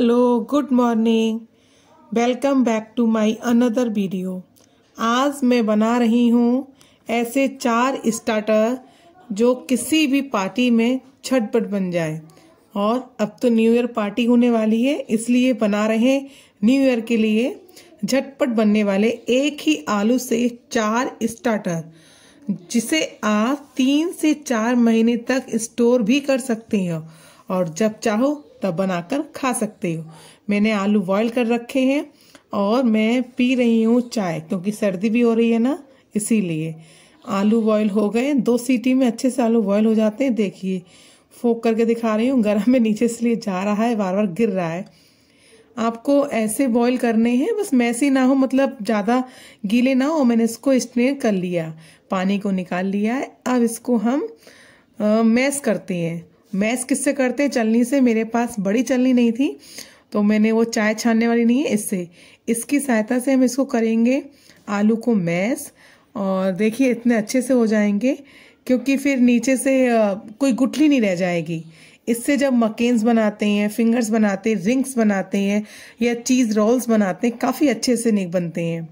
Hello good morning welcome back to my another video आज मैं बना रही हूँ ऐसे चार स्टार्टर जो किसी भी पार्टी में छटपट बन जाए। और अब तो न्यू ईयर पार्टी होने वाली है, इसलिए बना रहे न्यू ईयर के लिए झटपट बनने वाले एक ही आलू से चार स्टार्टर जिसे आप तीन से चार महीने तक स्टोर भी कर सकते हो। और जब चाहो तब बनाकर खा सकते हो। मैंने आलू बॉईल कर रखे हैं और मैं पी रही हूँ चाय, क्योंकि सर्दी भी हो रही है ना, इसीलिए। आलू बॉईल हो गए, दो सीटी में अच्छे से आलू बॉईल हो जाते हैं। देखिए, फोक करके दिखा रही हूँ, गर्म में नीचे इसलिए जा रहा है बार बार गिर रहा है। आपको ऐसे बॉईल करने हैं, बस मैसी ना हो मतलब ज़्यादा गीले ना हो, मैंने इसको स्ट्रेन कर लिया। पानी को निकाल लिया है, अब इसको हम मैस करते हैं। मैस किससे करते? चलनी से। मेरे पास बड़ी चलनी नहीं थी तो मैंने वो चाय छानने वाली नहीं है, इससे। इसकी सहायता से हम इसको करेंगे आलू को मैस। और देखिए, इतने अच्छे से हो जाएँगे, क्योंकि फिर नीचे से कोई गुठली नहीं रह जाएगी। इससे जब मकेन्स बनाते हैं, फिंगर्स बनाते हैं, रिंग्स बनाते हैं, या चीज़ रोल्स बनाते हैं, काफ़ी अच्छे से नहीं बनते हैं।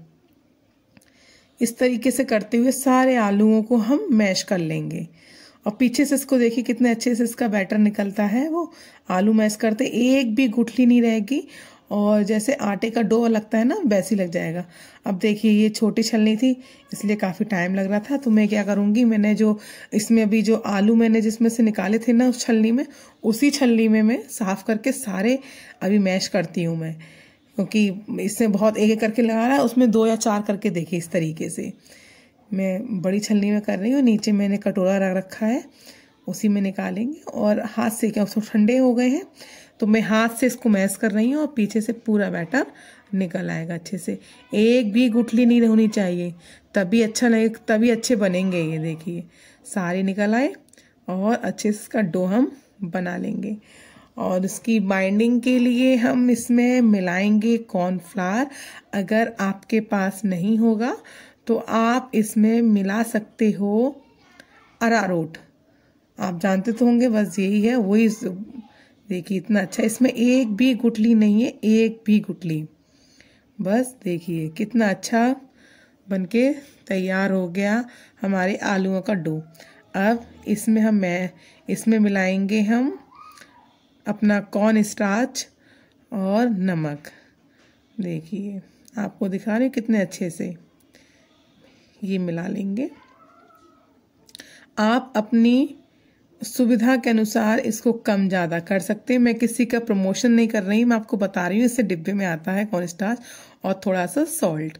इस तरीके से करते हुए सारे आलूओं को हम मैश कर लेंगे। और पीछे से इसको देखिए कितने अच्छे से इसका बैटर निकलता है। वो आलू मैश करते, एक भी गुठली नहीं रहेगी और जैसे आटे का डो लगता है ना, वैसे लग जाएगा। अब देखिए, ये छोटी छलनी थी, इसलिए काफ़ी टाइम लग रहा था। तो मैं क्या करूँगी, मैंने जो इसमें अभी जो आलू मैंने जिसमें से निकाले थे ना, उस छलनी में, उसी छलनी में मैं साफ़ करके सारे अभी मैश करती हूँ मैं। क्योंकि इसमें बहुत एक एक करके लगा रहा है, उसमें दो या चार करके देखिए इस तरीके से। मैं बड़ी छलनी में कर रही हूँ, नीचे मैंने कटोरा रख रखा है, उसी में निकालेंगे। और हाथ से, क्या उसको ठंडे हो गए हैं तो मैं हाथ से इसको मैस कर रही हूँ और पीछे से पूरा बैटर निकल आएगा अच्छे से। एक भी गुठली नहीं होनी चाहिए, तभी अच्छा लगे, तभी अच्छे बनेंगे ये, देखिए। सारे निकल आए और अच्छे से इसका डो हम बना लेंगे। और उसकी बाइंडिंग के लिए हम इसमें मिलाएँगे कॉर्नफ्लावर। अगर आपके पास नहीं होगा तो आप इसमें मिला सकते हो अरारोट। आप जानते तो होंगे, बस यही है, वही देखिए, इतना अच्छा इसमें एक भी गुटली नहीं है, एक भी गुटली बस देखिए, कितना अच्छा बनके तैयार हो गया हमारे आलूओं का डो। अब इसमें हम मैं इसमें मिलाएँगे हम अपना कॉर्न स्टार्च और नमक। देखिए, आपको दिखा रहे कितने अच्छे से। ये मिला लेंगे। आप अपनी सुविधा के अनुसार इसको कम ज़्यादा कर सकते हैं। मैं किसी का प्रमोशन नहीं कर रही, मैं आपको बता रही हूँ, इससे डिब्बे में आता है कॉर्न स्टार्च और थोड़ा सा सॉल्ट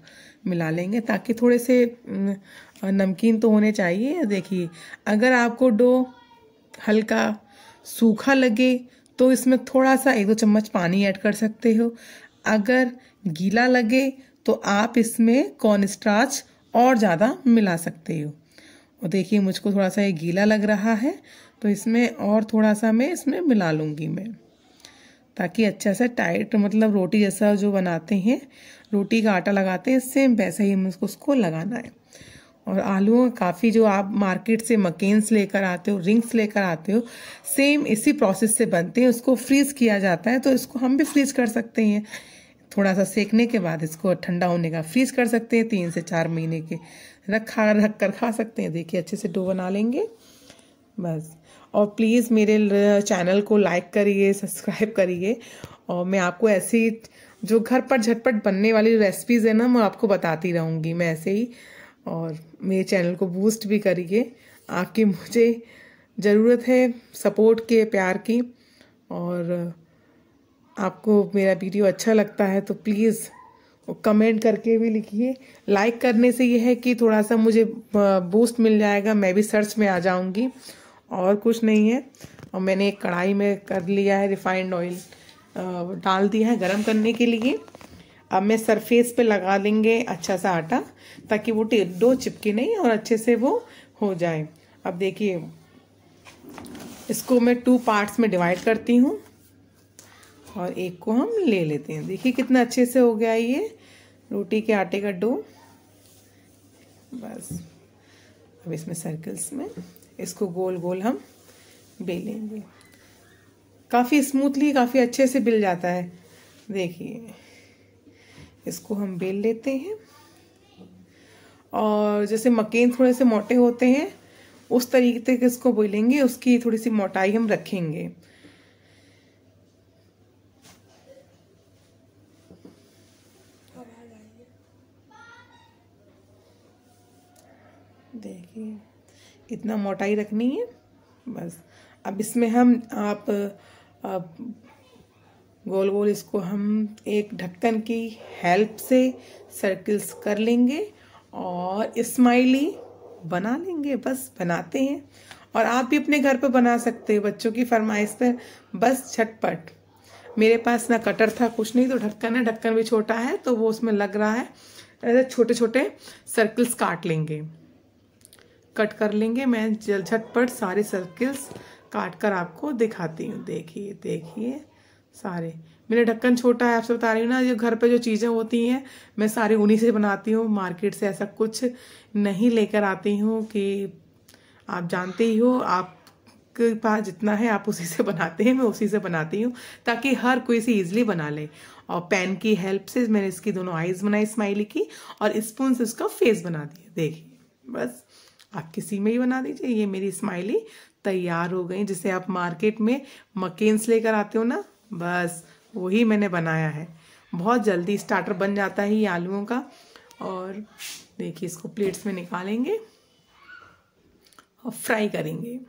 मिला लेंगे ताकि थोड़े से नमकीन तो होने चाहिए। देखिए, अगर आपको डो हल्का सूखा लगे तो इसमें थोड़ा सा एक दो चम्मच पानी ऐड कर सकते हो। अगर गीला लगे तो आप इसमें कॉर्न स्टार्च और ज़्यादा मिला सकते हो। और देखिए, मुझको थोड़ा सा ये गीला लग रहा है तो इसमें और थोड़ा सा मैं इसमें मिला लूँगी मैं, ताकि अच्छा सा टाइट मतलब रोटी जैसा जो बनाते हैं, रोटी का आटा लगाते हैं सेम वैसा ही मुझको उसको लगाना है। और आलू काफ़ी जो आप मार्केट से मकेन्स लेकर आते हो रिंग्स लेकर आते हो सेम इसी प्रोसेस से बनते हैं, उसको फ्रीज़ किया जाता है तो इसको हम भी फ्रीज़ कर सकते हैं। थोड़ा सा सेकने के बाद इसको ठंडा होने का फ्रीज़ कर सकते हैं, तीन से चार महीने के। रखा रख कर खा सकते हैं। देखिए, अच्छे से डो बना लेंगे। बस। और प्लीज़ मेरे चैनल को लाइक करिए सब्सक्राइब करिए। और मैं आपको ऐसी जो घर पर झटपट बनने वाली रेसिपीज़ है ना, मैं आपको बताती रहूँगी। मैं ऐसे ही और मेरे चैनल को बूस्ट भी करिए। आपकी मुझे ज़रूरत है सपोर्ट के, प्यार की। और आपको मेरा वीडियो अच्छा लगता है तो प्लीज़ कमेंट करके भी लिखिए। लाइक करने से यह है कि थोड़ा सा मुझे बूस्ट मिल जाएगा, मैं भी सर्च में आ जाऊँगी। और कुछ नहीं है। और मैंने एक कढ़ाई में कर लिया है रिफाइंड ऑयल डाल दिया है गरम करने के लिए। अब मैं सरफेस पे लगा देंगे अच्छा सा आटा, ताकि वो डो चिपके नहीं और अच्छे से वो हो जाए। अब देखिए, इसको मैं टू पार्ट्स में डिवाइड करती हूँ। और एक को हम ले लेते हैं। देखिए कितना अच्छे से हो गया ये। रोटी के आटे का डो। बस। अब इसमें सर्कल्स में इसको गोल गोल हम बेलेंगे। काफ़ी स्मूथली काफ़ी अच्छे से बिल जाता है। देखिए। इसको हम बेल लेते हैं। और जैसे मकेन थोड़े से मोटे होते हैं, उस तरीके से इसको बेलेंगे। उसकी थोड़ी सी मोटाई हम रखेंगे। देखिए इतना मोटाई रखनी है बस। अब इसमें हम आप, आप गोल गोल इसको हम एक ढक्कन की हेल्प से सर्कल्स कर लेंगे और स्माइली बना लेंगे बस बनाते हैं। और आप भी अपने घर पे बना सकते हैं बच्चों की फरमाइश पर। बस झटपट। मेरे पास ना कटर था कुछ नहीं तो ढक्कन है ढक्कन भी छोटा है तो वो उसमें लग रहा है। छोटे छोटे सर्कल्स काट लेंगे। कट कर लेंगे। मैं जल झटपट सारे सर्किल्स काट कर आपको दिखाती हूँ। देखिए देखिए, सारे। मेरा ढक्कन छोटा है आपसे बता रही हूँ ना जो घर पे जो चीज़ें होती हैं, मैं सारी उन्हीं से बनाती हूँ। मार्केट से ऐसा कुछ नहीं लेकर आती हूँ कि आप जानते ही हो आप के पास जितना है, आप उसी से बनाते हैं, मैं उसी से बनाती हूँ, ताकि हर कोई से ईजिली बना ले। और पेन की हेल्प से मैंने इसकी दोनों आईज बनाई स्माइली की, और स्पून से उसका फेस बना दिया। देखिए, बस। आप किसी में ही बना दीजिए, ये मेरी स्माइली तैयार हो गई, जिसे आप मार्केट में मकेन्स लेकर आते हो ना, बस वही मैंने बनाया है। बहुत जल्दी स्टार्टर बन जाता है ये आलूओं का, और देखिए इसको प्लेट्स में निकालेंगे और फ्राई करेंगे।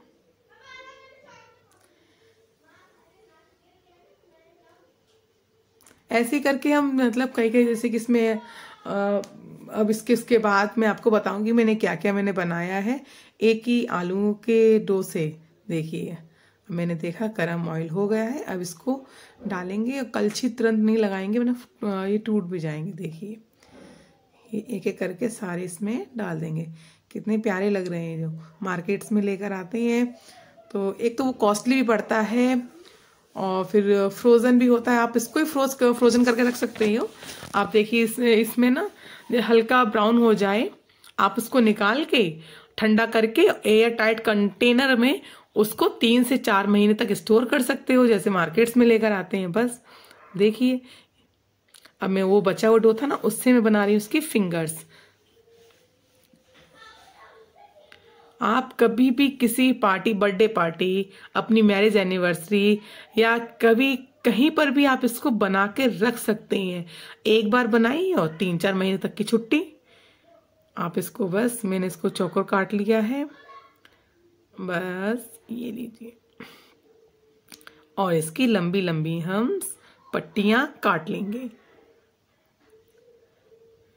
ऐसे करके हम मतलब कई कई जैसे कि इसमें अब इसके इसके बाद मैं आपको बताऊँगी मैंने क्या क्या मैंने बनाया है। एक ही आलू के डोसे, देखिए। मैंने देखा गरम ऑयल हो गया है, अब इसको डालेंगे कलछी तुरंत नहीं लगाएँगे, वरना ये टूट भी जाएँगे, देखिए। ये एक एक करके सारे इसमें डाल देंगे। कितने प्यारे लग रहे हैं जो मार्केट्स में लेकर आते हैं। तो एक तो वो कॉस्टली भी पड़ता है और फिर फ्रोज़न भी होता है। आप इसको ही फ्रोज फ्रोज़न करके रख सकते हो आप देखिए इस, इसमें ना हल्का ब्राउन हो जाए। आप उसको निकाल के ठंडा करके एयर टाइट कंटेनर में उसको तीन से चार महीने तक स्टोर कर सकते हो। जैसे मार्केट्स में लेकर आते हैं। बस देखिए। अब मैं वो बचा हुआ डो था ना उससे मैं बना रही हूँ उसकी फिंगर्स आप कभी भी किसी पार्टी, बर्थडे पार्टी, अपनी मैरिज एनिवर्सरी या कभी कहीं पर भी आप इसको बना के रख सकते हैं। एक बार बनाई और तीन चार महीने तक की छुट्टी। आप इसको बस, मैंने इसको चौकर काट लिया है। बस ये लीजिए। और इसकी लंबी लंबी हम पट्टियाँ काट लेंगे।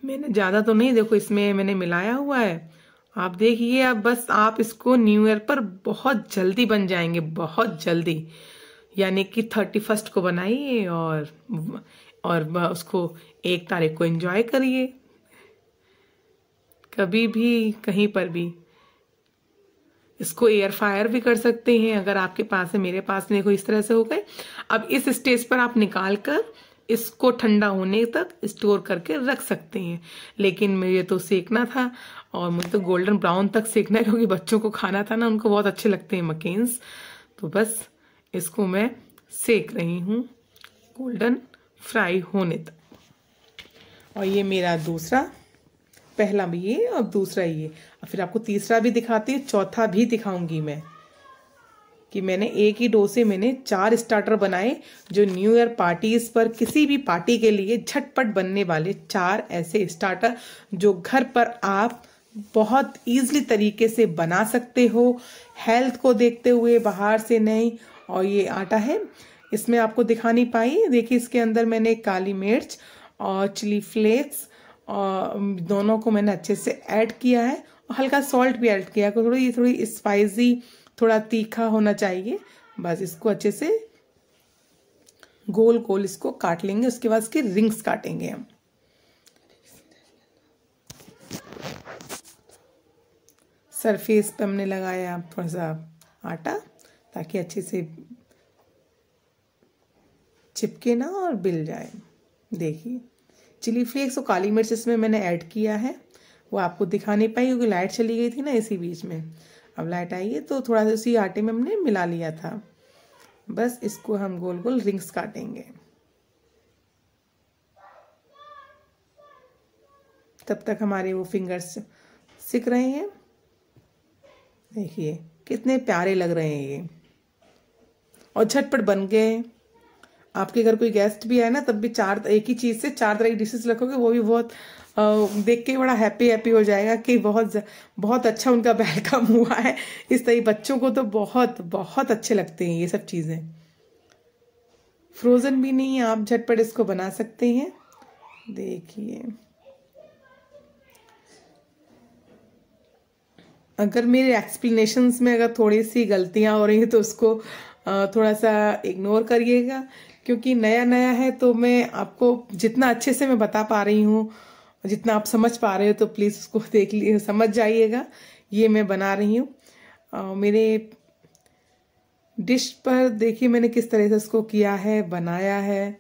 मैंने ज़्यादा तो नहीं, देखो इसमें मैंने मिलाया हुआ है। आप देखिए, अब बस आप इसको न्यू ईयर पर बहुत जल्दी बन जाएँगे, बहुत जल्दी। यानी कि थर्टी फ़र्स्ट को बनाइए और और उसको एक तारीख को एंजॉय करिए। कभी भी, कहीं पर भी। इसको एयर फायर भी कर सकते हैं, अगर आपके पास है, मेरे पास देखो इस तरह से हो गए। अब इस स्टेज पर आप निकाल कर इसको ठंडा होने तक स्टोर करके रख सकते हैं। लेकिन मुझे तो सेकना था और मुझे तो गोल्डन ब्राउन तक सेकना है, क्योंकि बच्चों को खाना था ना, उनको बहुत अच्छे लगते हैं मकेन्स। तो बस इसको मैं सेक रही हूँ गोल्डन फ्राई होने तक। और ये मेरा दूसरा, पहला ये और दूसरा ये। और फिर आपको तीसरा भी दिखाती हूँ, चौथा भी दिखाऊँगी मैं। कि मैंने एक ही डोसे मैंने चार स्टार्टर बनाए जो न्यू ईयर पार्टीज़ पर किसी भी पार्टी के लिए झटपट बनने वाले चार ऐसे स्टार्टर जो घर पर आप बहुत ईजली तरीके से बना सकते हो। हेल्थ को देखते हुए बाहर से नहीं। और ये आटा है। इसमें आपको दिखा नहीं पाई। देखिए, इसके अंदर मैंने काली मिर्च और चिली फ्लेक्स और दोनों को मैंने अच्छे से ऐड किया है। और हल्का सॉल्ट भी ऐड किया है। थोड़ी थोड़ी स्पाइसी थोड़ा तीखा होना चाहिए। बस इसको अच्छे से गोल गोल इसको काट लेंगे। उसके बाद इसके रिंग्स काटेंगे हम। सरफेस पे हमने लगाया थोड़ा सा आटा ताकि अच्छे से चिपके ना और बिल जाए। देखिए, चिली फ्लेक्स और काली मिर्च इसमें मैंने ऐड किया है। वो आपको दिखा नहीं पाई क्योंकि लाइट चली गई थी ना इसी बीच में। अब लाइट आई है तो थोड़ा सा उसी आटे में हमने मिला लिया था। बस इसको हम गोल गोल रिंग्स काटेंगे। तब तक हमारे वो फिंगर्स सिक रहे हैं। देखिए, कितने प्यारे लग रहे हैं ये। और झटपट बन गए। आपके घर कोई गेस्ट भी आए ना, तब भी चार, एक ही चीज़ से चार तरह की डिशेज रखोगे, वो भी बहुत देख के बड़ा हैप्पी हैप्पी हो जाएगा कि बहुत बहुत अच्छा उनका वेलकम हुआ है। इस तरह बच्चों को तो बहुत बहुत अच्छे लगते हैं ये सब चीज़ें। फ्रोज़न भी नहीं, आप झटपट इसको बना सकते हैं। देखिए। अगर मेरे एक्सप्लेनेशंस में अगर थोड़ी सी गलतियाँ हो रही हैं तो उसको थोड़ा सा इग्नोर करिएगा। क्योंकि नया नया है तो मैं आपको जितना अच्छे से मैं बता पा रही हूँ, जितना आप समझ पा रहे हो तो प्लीज़ उसको देख ली समझ जाइएगा। ये मैं बना रही हूँ। मेरे डिश पर देखिए मैंने किस तरह से इसको किया है, बनाया है,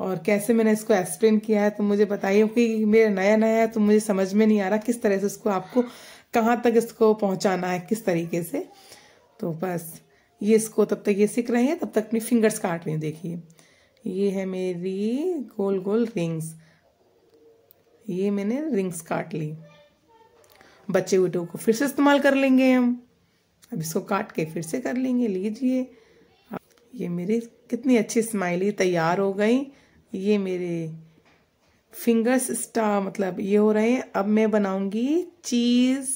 और कैसे मैंने इसको एक्सप्लेन किया है तो मुझे बताइए कि मेरा नया नया है तो मुझे समझ में नहीं आ रहा किस तरह से इसको आपको कहाँ तक इसको पहुँचाना है, किस तरीके से। तो बस। ये इसको तब तक ये सीख रहे हैं, तब तक अपनी फिंगर्स काट रही हैं देखिए। ये है मेरी गोल गोल रिंग्स ये मैंने रिंग्स काट ली। बच्चे उठो को फिर से इस्तेमाल कर लेंगे हम। अब इसको काट के फिर से कर लेंगे, लीजिए। ये मेरी कितनी अच्छी स्माइली तैयार हो गई। ये मेरे फिंगर्स स्टा मतलब ये हो रहे हैं। अब मैं बनाऊँगी चीज़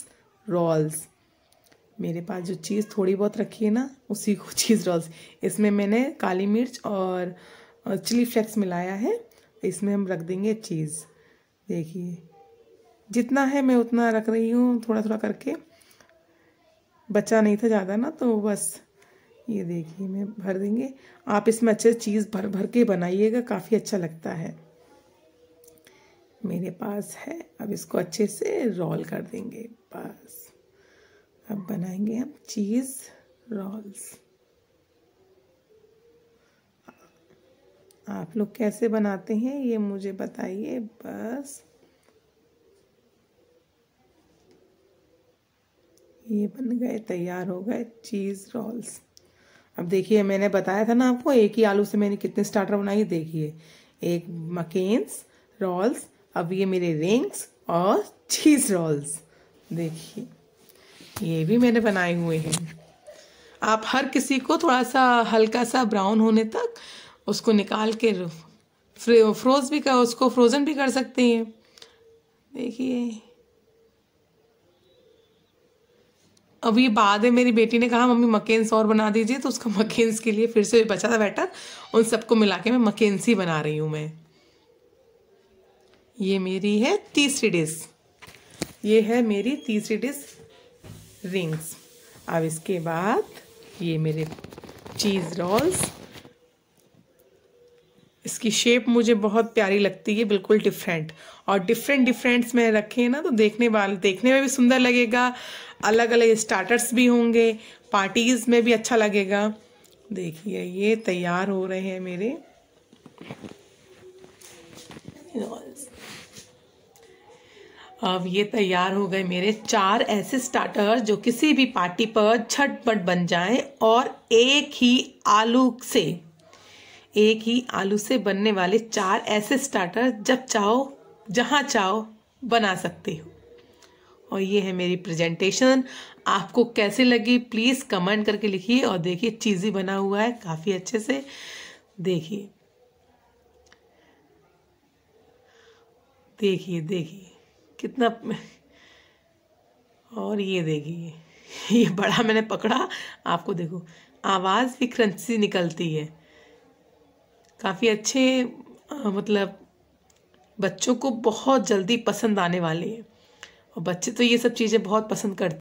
रोल्स मेरे पास जो चीज़ थोड़ी बहुत रखी है ना, उसी को चीज़ रोल्स इसमें मैंने काली मिर्च और चिली फ्लेक्स मिलाया है। इसमें हम रख देंगे चीज़। देखिए, जितना है मैं उतना रख रही हूँ थोड़ा थोड़ा करके। बचा नहीं था ज़्यादा ना तो बस। ये देखिए, मैं भर देंगे। आप इसमें अच्छे से चीज़ भर भर के बनाइएगा, काफ़ी अच्छा लगता है। मेरे पास है, अब इसको अच्छे से रोल कर देंगे, बस। अब बनाएँगे हम चीज़ रोल्स आप लोग कैसे बनाते हैं ये मुझे बताइए, बस. ये बन गए, तैयार हो गए चीज़ रोल्स अब देखिए, मैंने बताया था ना आपको, एक ही आलू से मैंने कितने स्टार्टर बनाए देखिए. एक मकेन्स रोल्स अब ये मेरे रिंग्स और चीज़ रोल्स देखिए. ये भी मैंने बनाए हुए हैं। आप हर किसी को थोड़ा सा हल्का सा ब्राउन होने तक उसको निकाल के फ्रोज भी कर, उसको फ्रोज़न भी कर सकते हैं। देखिए। ये बाद में मेरी बेटी ने कहा, मम्मी, मकेन्स और बना दीजिए। तो उसका मकेन्स के लिए फिर से बचा था बैटर। उन सबको मिला के मैं मकेन्स ही बना रही हूँ मैं। ये मेरी है तीसरी डिश। ये है मेरी तीसरी डिश। रिंग्स अब इसके बाद ये मेरे चीज़ रोल्स इसकी शेप मुझे बहुत प्यारी लगती है बिल्कुल डिफरेंट और डिफरेंट डिफरेंट्स में रखे हैं ना तो देखने वाले, देखने में भी सुंदर लगेगा। अलग अलग स्टार्टर्स भी होंगे पार्टीज़ में भी अच्छा लगेगा। देखिए, ये तैयार हो रहे हैं मेरे अब ये तैयार हो गए मेरे चार ऐसे स्टार्टर जो किसी भी पार्टी पर झटपट बन जाएँ और एक ही आलू से, एक ही आलू से बनने वाले चार ऐसे स्टार्टर जब चाहो, जहाँ चाहो, बना सकते हो। और ये है मेरी प्रेजेंटेशन आपको कैसे लगी? प्लीज़ कमेंट करके लिखिए और देखिए चीज़ी बना हुआ है, काफ़ी अच्छे से देखिए। देखिए देखिए। कितना और ये देखिए ये बड़ा मैंने पकड़ा। आपको देखो आवाज़ भी क्रंची निकलती है। काफ़ी अच्छे आ, मतलब बच्चों को बहुत जल्दी पसंद आने वाले हैं। और बच्चे तो ये सब चीज़ें बहुत पसंद करते